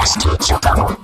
best YouTuber.